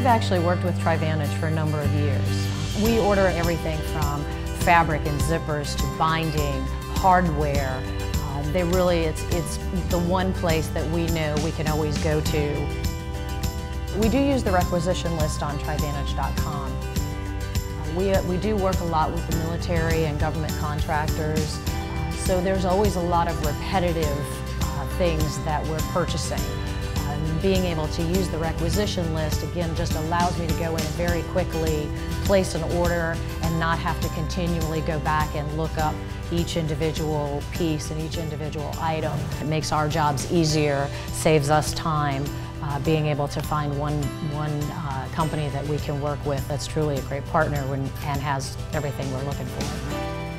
We've actually worked with Trivantage for a number of years. We order everything from fabric and zippers to binding, hardware. Uh, they really, it's, it's the one place that we know we can always go to. We do use the requisition list on Trivantage.com. Uh, we, we do work a lot with the military and government contractors, so there's always a lot of repetitive uh, things that we're purchasing. Um, being able to use the requisition list, again, just allows me to go in and very quickly place an order and not have to continually go back and look up each individual piece and each individual item. It makes our jobs easier, saves us time, uh, being able to find one, one uh, company that we can work with that's truly a great partner and has everything we're looking for.